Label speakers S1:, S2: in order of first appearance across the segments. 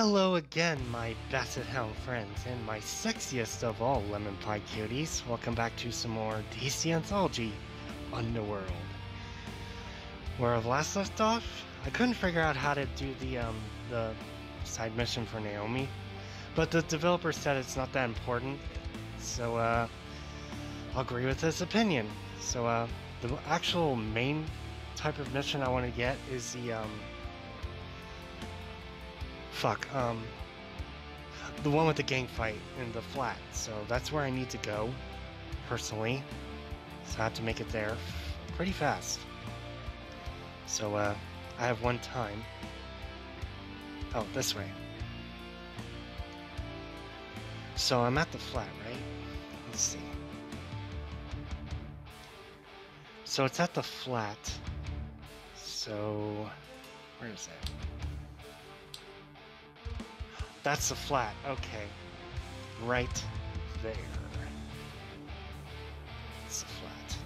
S1: Hello again, my Basset Hound friends, and my sexiest of all lemon pie cuties. Welcome back to some more DC Anthology Underworld. Where I've last left off, I couldn't figure out how to do the um, the side mission for Naomi, but the developer said it's not that important, so uh, I'll agree with his opinion. So uh, the actual main type of mission I want to get is the um, fuck um, the one with the gang fight in the flat. So that's where I need to go personally. So I have to make it there pretty fast. So uh, I have one time. Oh, this way. So I'm at the flat, right? Let's see. So it's at the flat. So where is it? That's the flat. Okay. Right there. It's the flat.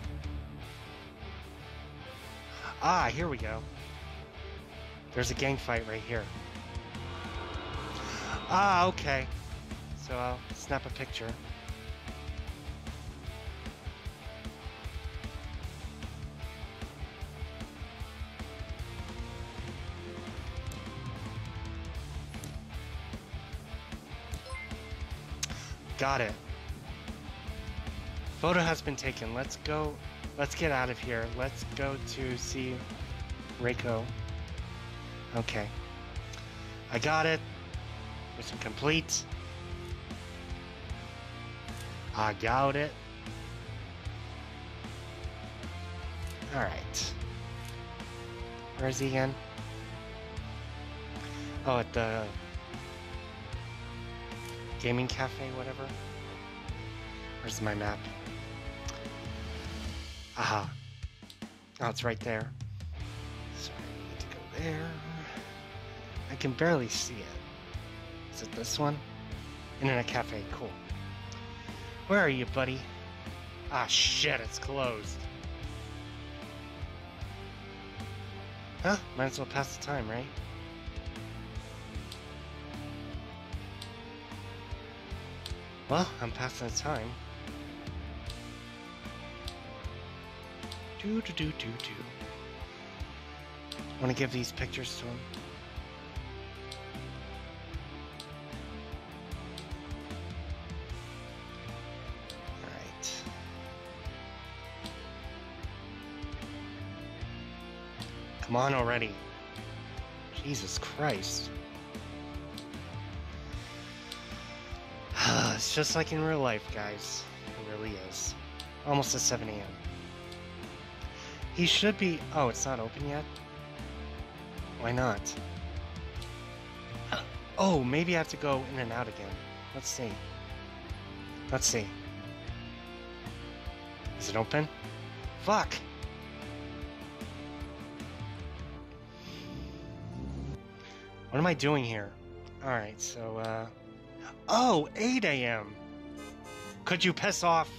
S1: Ah, here we go. There's a gang fight right here. Ah, okay. So I'll snap a picture. Got it. Photo has been taken. Let's go. Let's get out of here. Let's go to see Reiko. Okay. I got it. Mission complete. I got it. Alright. Where is he again? Oh, at the gaming cafe, whatever. Where's my map? Aha. Oh, it's right there. So I need to go there. I can barely see it. Is it this one? Internet cafe, cool. Where are you, buddy? Ah, shit, it's closed. Huh? Might as well pass the time, right? Well, I'm passing the time. Do do do do do. Want to give these pictures to him? Alright. Come on already. Jesus Christ. It's just like in real life, guys. It really is. Almost at 7 a.m. He should be. Oh, it's not open yet? Why not? Oh, maybe I have to go in and out again. Let's see. Let's see. Is it open? Fuck! What am I doing here? Alright, so, uh. Oh, 8 a.m. Could you piss off?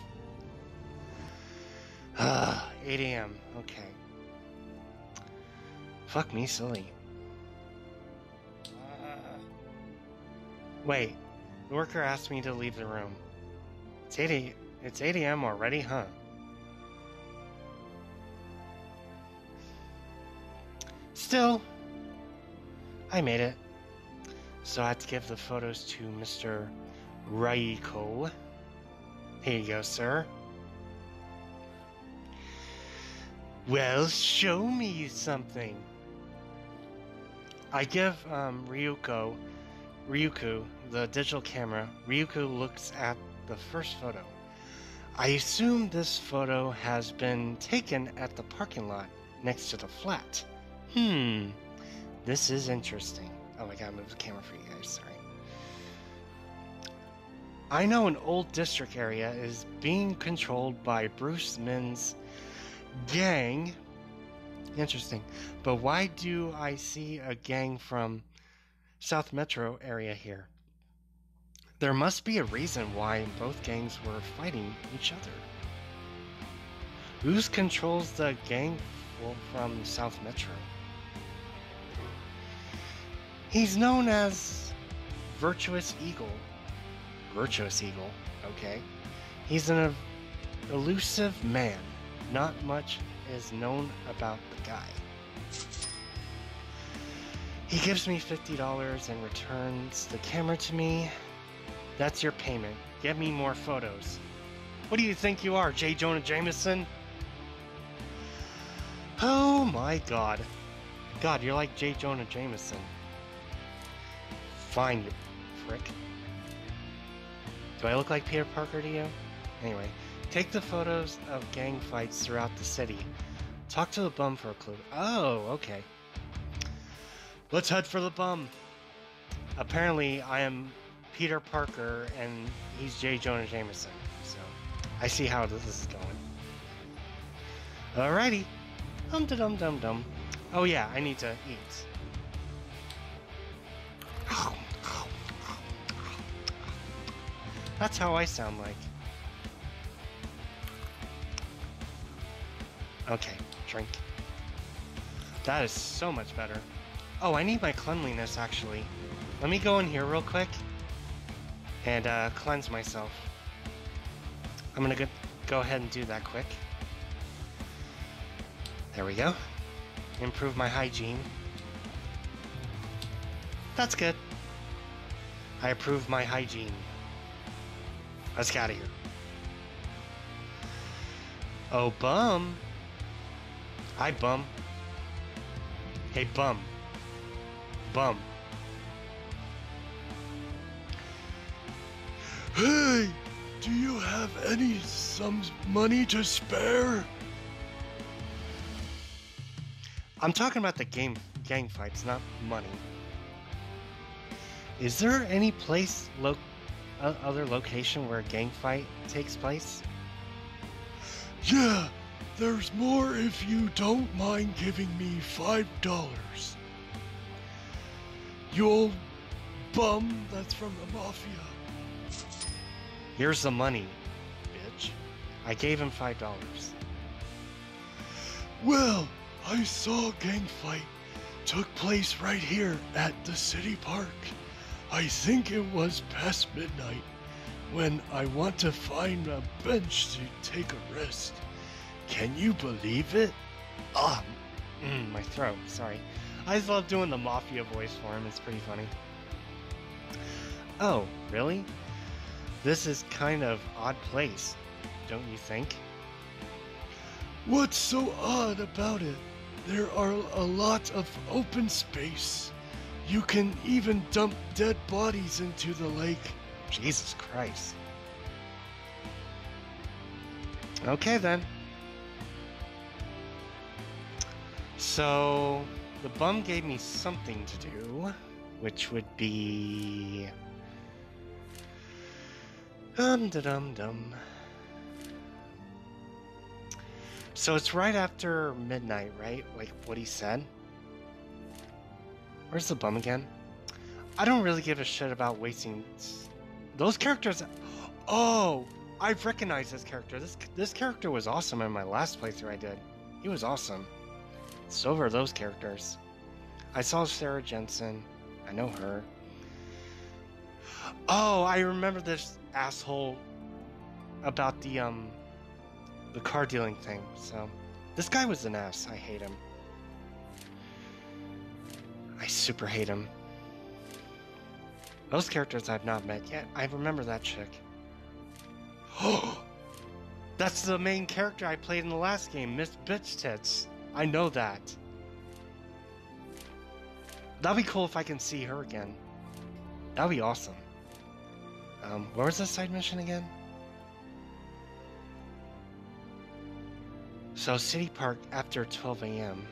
S1: 8 a.m. Okay. Fuck me silly. Uh, wait. The worker asked me to leave the room. It's 8 a, It's 8 a.m. already, huh? Still, I made it. So I had to give the photos to Mr. Ryuko. Here you go, sir. Well, show me something. I give um, Ryuko, Ryuku the digital camera. Ryuko looks at the first photo. I assume this photo has been taken at the parking lot next to the flat. Hmm, this is interesting. Oh, I gotta move the camera for you guys, sorry. I know an old district area is being controlled by Bruce Min's gang. Interesting. But why do I see a gang from South Metro area here? There must be a reason why both gangs were fighting each other. Who controls the gang from South Metro? He's known as virtuous eagle. Virtuous eagle, okay. He's an elusive man. Not much is known about the guy. He gives me $50 and returns the camera to me. That's your payment. Get me more photos. What do you think you are, J. Jonah Jameson? Oh my god. God, you're like J. Jonah Jameson. Fine, you prick. Do I look like Peter Parker to you? Anyway, take the photos of gang fights throughout the city. Talk to the bum for a clue. Oh, okay. Let's head for the bum. Apparently, I am Peter Parker and he's J. Jonah Jameson. So, I see how this is going. Alrighty. Dum dum dum dum. Oh yeah, I need to eat. That's how I sound like. Okay, drink. That is so much better. Oh, I need my cleanliness, actually. Let me go in here real quick and uh, cleanse myself. I'm gonna go, go ahead and do that quick. There we go. Improve my hygiene. That's good. I approve my hygiene. Let's get out of here. Oh, bum. Hi, bum. Hey, bum. Bum.
S2: Hey, do you have any some money to spare?
S1: I'm talking about the game gang fights, not money. Is there any place, lo- uh, other location where a gang fight takes place?
S2: Yeah, there's more if you don't mind giving me five dollars. You old bum that's from the mafia.
S1: Here's the money, bitch. I gave him five dollars.
S2: Well, I saw a gang fight took place right here at the city park. I think it was past midnight when I want to find a bench to take a rest. Can you believe it?
S1: Ah, mm, my throat. Sorry. I just love doing the mafia voice for him. It's pretty funny. Oh, really? This is kind of odd place, don't you think?
S2: What's so odd about it? There are a lot of open space. You can even dump dead bodies into the lake.
S1: Jesus Christ. Okay then. So, the bum gave me something to do, which would be. Dum da dum dum. So it's right after midnight, right? Like what he said? Where's the bum again? I don't really give a shit about wasting those characters. Oh, I've recognized this character. This this character was awesome in my last playthrough I did. He was awesome. So were those characters. I saw Sarah Jensen. I know her. Oh, I remember this asshole about the um the car dealing thing. So this guy was an ass. I hate him. I super hate him. Those characters I've not met yet. I remember that chick. Oh, that's the main character I played in the last game, Miss Bitch Tits. I know that. That'd be cool if I can see her again. That'd be awesome. Um, where was the side mission again? So City Park after 12 a.m.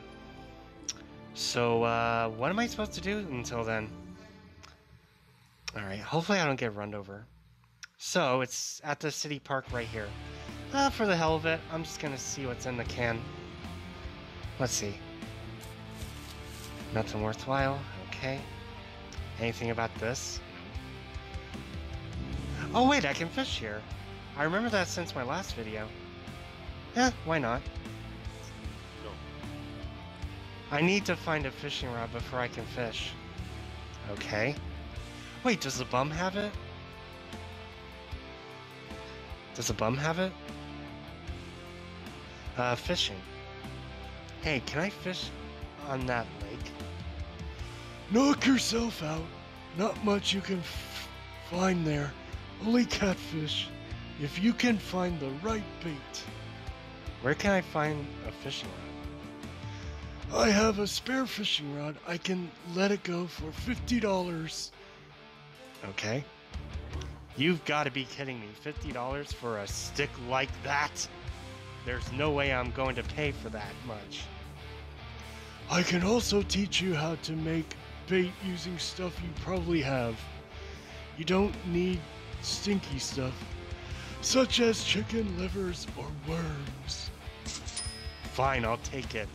S1: So uh, what am I supposed to do until then? All right. Hopefully I don't get run over. So it's at the City Park right here. Uh, for the hell of it, I'm just gonna see what's in the can. Let's see. Nothing worthwhile. Okay. Anything about this? Oh wait, I can fish here. I remember that since my last video. Yeah, why not? I need to find a fishing rod before I can fish. Okay. Wait, does the bum have it? Does the bum have it? Uh, fishing. Hey, can I fish on that lake?
S2: Knock yourself out. Not much you can find there. Only catfish. If you can find the right bait.
S1: Where can I find a fishing rod?
S2: I have a spare fishing rod. I can let it go for $50.
S1: Okay. You've got to be kidding me. $50 for a stick like that? There's no way I'm going to pay for that much.
S2: I can also teach you how to make bait using stuff you probably have. You don't need stinky stuff, such as chicken livers or worms.
S1: Fine, I'll take it.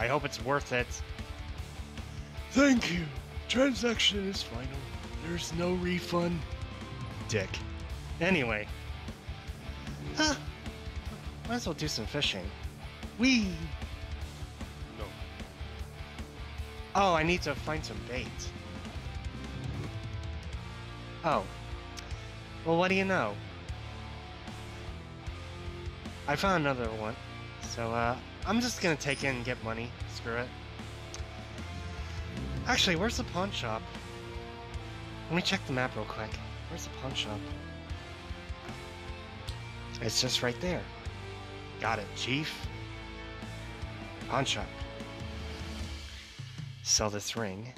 S1: I hope it's worth it.
S2: Thank you. Transaction is final. There's no refund.
S1: Dick. Anyway. Huh. Might as well do some fishing. Wee!
S2: No.
S1: Oh, I need to find some bait. Oh. Well, what do you know? I found another one. So, uh, I'm just gonna take it and get money. Screw it. Actually, where's the pawn shop? Let me check the map real quick. Where's the pawn shop? It's just right there. Got it, Chief. Pawn shop. Sell this ring.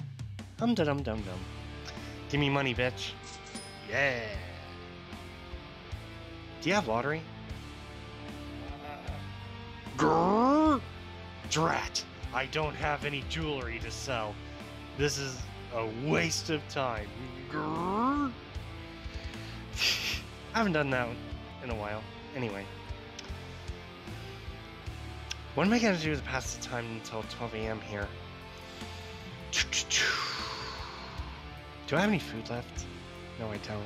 S1: Um dum dum dum. Give me money, bitch. Yeah. Do you have lottery? Grrr! Drat! I don't have any jewelry to sell. This is a waste of time. Grrr! I haven't done that in a while. Anyway. What am I gonna do to pass the time until 12 a.m. here? Do I have any food left? No, I don't.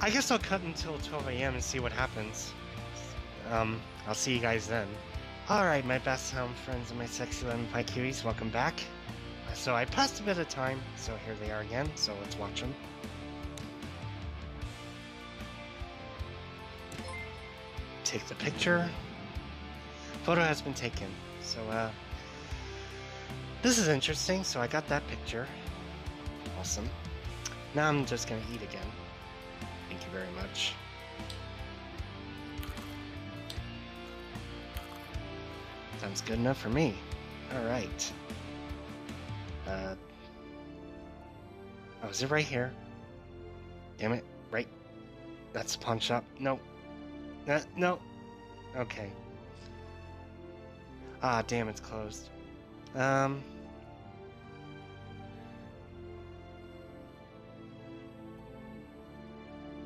S1: I guess I'll cut until 12 a.m. and see what happens. Um, I'll see you guys then. Alright, my Basset Hound friends and my sexy lemon pie cuties, welcome back. So I passed a bit of time, so here they are again, so let's watch them. Take the picture. Photo has been taken, so uh, this is interesting, so I got that picture. Awesome. Now I'm just gonna eat again. Thank you very much. Sounds good enough for me. Alright. Uh. Oh, is it right here? Damn it. Right. That's the pawn shop. No. Uh, no. Okay. Ah, damn, it's closed. Um.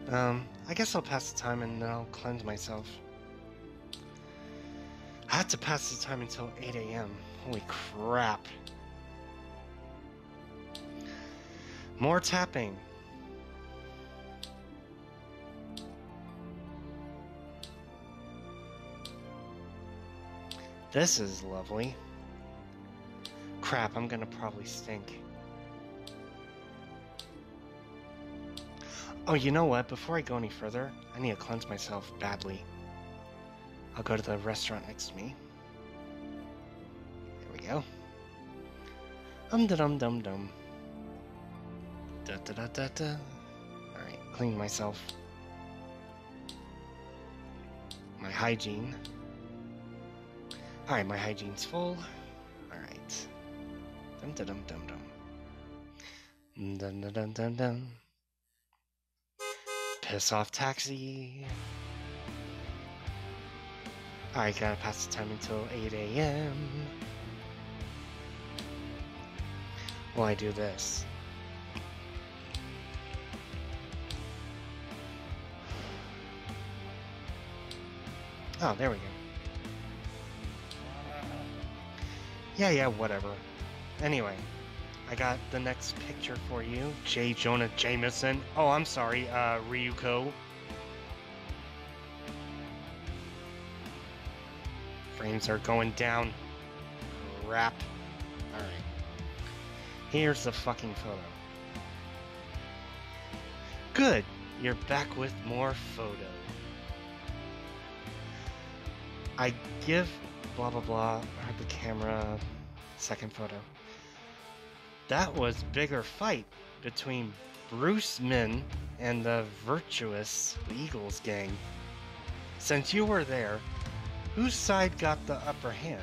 S1: Um, I guess I'll pass the time and then I'll cleanse myself. I had to pass the time until 8 a.m. Holy crap. More tapping. This is lovely. Crap, I'm gonna probably stink. Oh, you know what? Before I go any further, I need to cleanse myself badly. I'll go to the restaurant next to me. There we go. Um da dum dum dum. Da da da da da. Alright, clean myself. My hygiene. Alright, my hygiene's full. Alright. Dum da dum dum dum. Dun dun dun dun dun. Piss off taxi. Alright, gotta pass the time until 8 a.m. While I do this. Oh, there we go. Yeah, yeah, whatever. Anyway, I got the next picture for you. J. Jonah Jameson. Oh, I'm sorry, uh, Ryuko. Frames are going down. Crap. Alright. Here's the fucking photo. Good, you're back with more photo. I give blah blah blah the camera second photo. That was bigger fight between Bruce Min and the virtuous Eagles gang. Since you were there, whose side got the upper hand?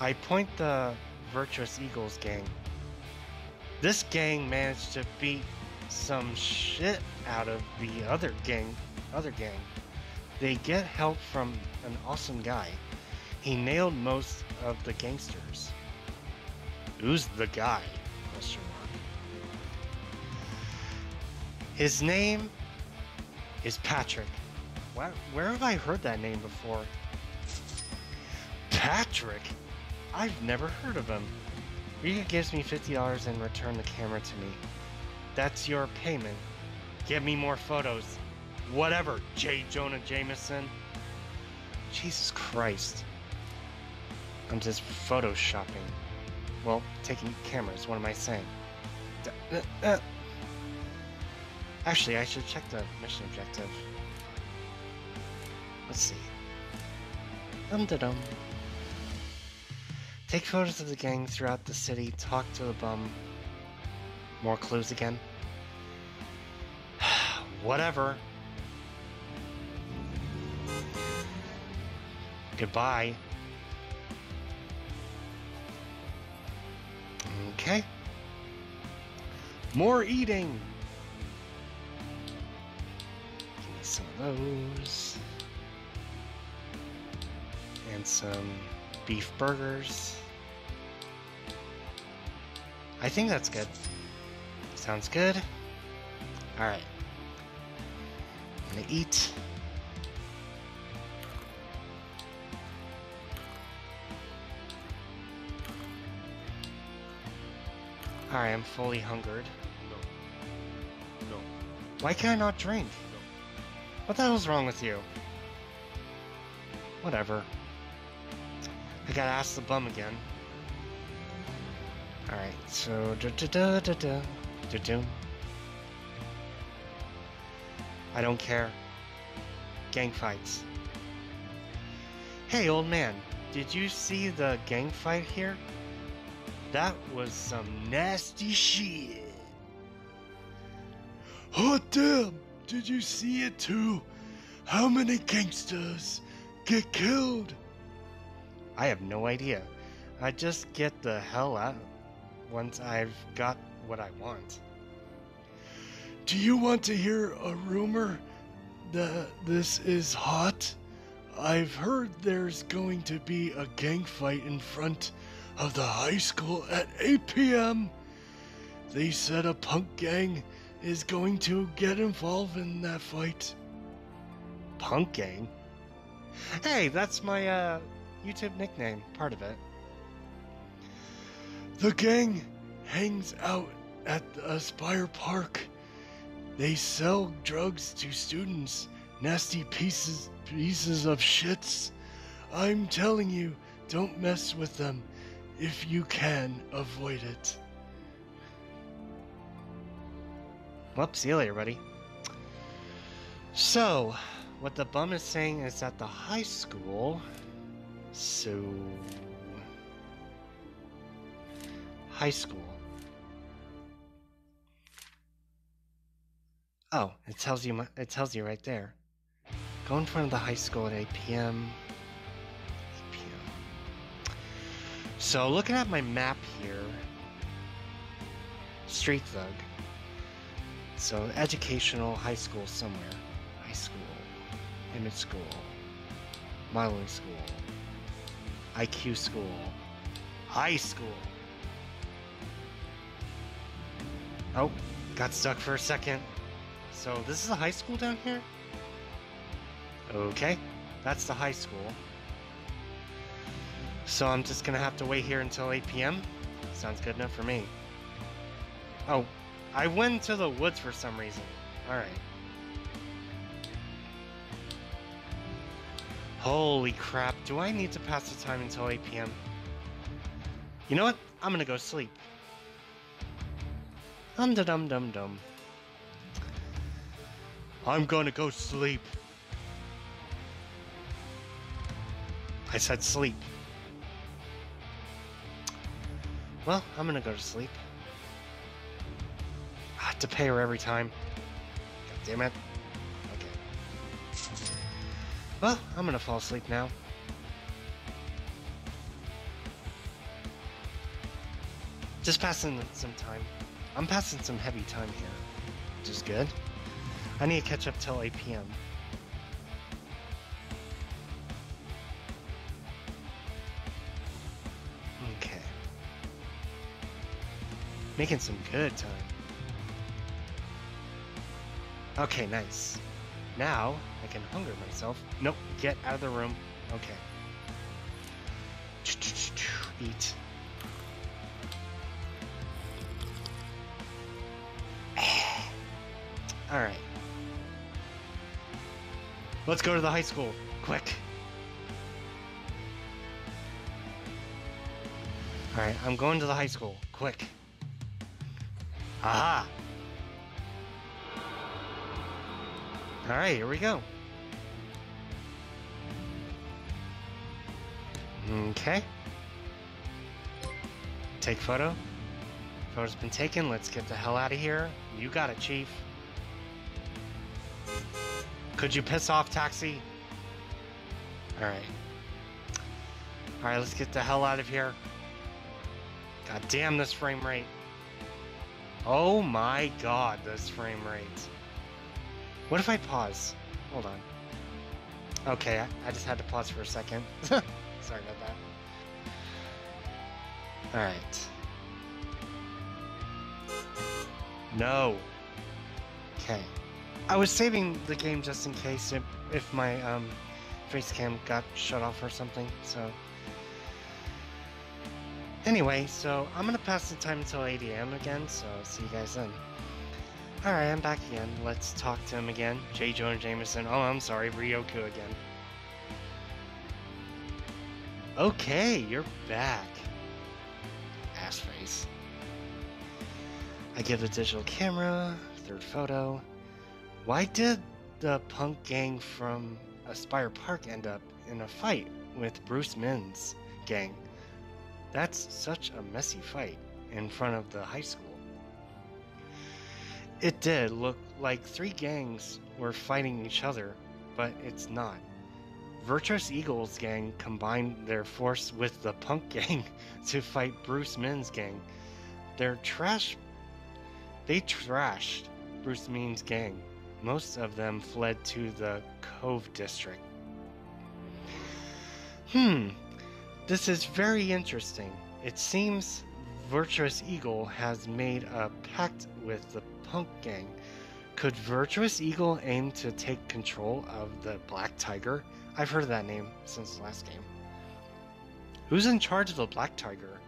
S1: I point the virtuous Eagles gang. This gang managed to beat some shit out of the other gang, other gang. They get help from an awesome guy. He nailed most of the gangsters. Who's the guy? Question mark. His name is Patrick. Where, where have I heard that name before? Patrick? I've never heard of him. Rika gives me $50 and return the camera to me. That's your payment. Give me more photos. Whatever, J. Jonah Jameson. Jesus Christ. I'm just photoshopping. Well, taking cameras, what am I saying? Actually, I should check the mission objective. Let's see. Dum da dum. Take photos of the gang throughout the city, talk to the bum. More clues again? Whatever. Goodbye. Okay. More eating! Give me some of those. And some beef burgers. I think that's good. Sounds good. Alright. I'm gonna eat. Alright, I'm fully hungered.
S2: No. No.
S1: Why can I not drink?
S2: No.
S1: What the hell's wrong with you? Whatever. I gotta ask the bum again. Alright, so da da da da da da. I don't care. Gang fights. Hey, old man, did you see the gang fight here? That was some nasty shit.
S2: Oh damn! Did you see it too? How many gangsters get killed?
S1: I have no idea. I just get the hell out once I've got what I want.
S2: Do you want to hear a rumor that this is hot? I've heard there's going to be a gang fight in front of the high school at 8 p.m. They said a punk gang is going to get involved in that fight.
S1: Punk gang? Hey, that's my uh, YouTube nickname, part of it.
S2: The gang hangs out at the Aspire Park. They sell drugs to students, nasty pieces pieces of shits. I'm telling you, don't mess with them if you can avoid it.
S1: Well, see you later, buddy. So, what the bum is saying is that the high school. So. High school. Oh, it tells you. It tells you right there. Go in front of the high school at 8 p.m. 8 p.m. So, looking at my map here, Street Thug. So, educational high school somewhere. High school, image school, modeling school, IQ school, high school. Oh, got stuck for a second. So, this is a high school down here? Okay, that's the high school. So, I'm just gonna have to wait here until 8 p.m. Sounds good enough for me. Oh, I went to the woods for some reason. Alright. Holy crap, do I need to pass the time until 8 p.m.? You know what? I'm gonna go sleep. Um da dum dum dum. I'm gonna go sleep. I said sleep. Well, I'm gonna go to sleep. I have to pay her every time. God damn it. Well, I'm gonna fall asleep now. Just passing some time. I'm passing some heavy time here, which is good. I need to catch up till 8 p.m. Okay. Making some good time. Okay, nice. Now I can hunger myself. Nope, get out of the room. Okay. Eat. Alright. Let's go to the high school. Quick. Alright, I'm going to the high school. Quick. Aha! Alright, here we go. Okay. Take photo. Photo's been taken. Let's get the hell out of here. You got it, Chief. Could you piss off, taxi? Alright. Alright, let's get the hell out of here. God damn this frame rate. Oh my god, this frame rate. What if I pause? Hold on. Okay, I, just had to pause for a second. Sorry about that. Alright. No. Okay. I was saving the game just in case if, if my um, face cam got shut off or something, so... Anyway, so I'm gonna pass the time until 8 a.m. again, so see you guys then. Alright, I'm back again. Let's talk to him again. J. Jonah Jameson. Oh, I'm sorry, Ryuko again. Okay, you're back. Ass face. I give the digital camera, third photo. Why did the punk gang from Aspire Park end up in a fight with Bruce Min's gang? That's such a messy fight in front of the high school. It did look like three gangs were fighting each other, but it's not. Virtuous Eagles gang combined their force with the punk gang to fight Bruce Min's gang. They're trash. They trashed Bruce Min's gang. Most of them fled to the Cove District. Hmm, this is very interesting. It seems Virtuous Eagle has made a pact with the Punk Gang. Could Virtuous Eagle aim to take control of the Black Tiger? I've heard that name since the last game. Who's in charge of the Black Tiger?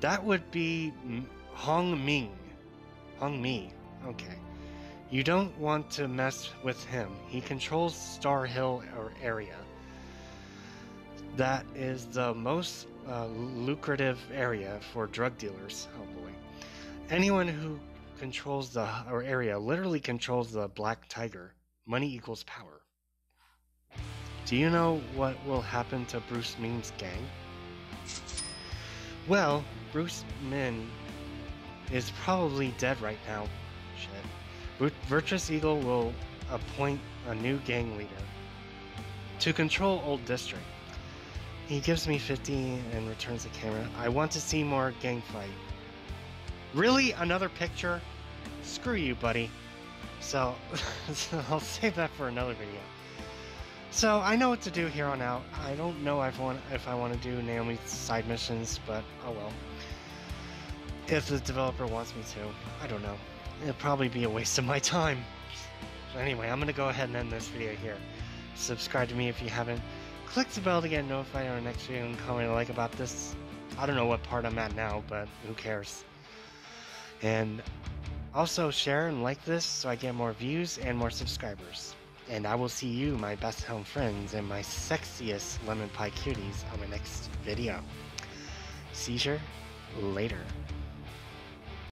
S1: That would be Hong Ming. Hong Mi. Okay. You don't want to mess with him. He controls Star Hill area. That is the most uh, lucrative area for drug dealers. Oh boy. Anyone who controls the or area literally controls the black tiger. Money equals power. Do you know what will happen to Bruce Min's gang? Well, Bruce Min is probably dead right now. Shit. Virtuous Eagle will appoint a new gang leader to control Old District. He gives me 50 and returns the camera. I want to see more gang fight. Really? Another picture? Screw you, buddy. So, so, I'll save that for another video. So I know what to do here on out. I don't know if I want, if I want to do Naomi's side missions, but oh well. If the developer wants me to, I don't know. It'll probably be a waste of my time. anyway, I'm gonna go ahead and end this video here. Subscribe to me if you haven't. Click the bell to get notified on our next video and comment a like about this. I don't know what part I'm at now, but who cares. And also share and like this so I get more views and more subscribers. And I will see you, my Basset Hound friends, and my sexiest lemon pie cuties on my next video. seizure later.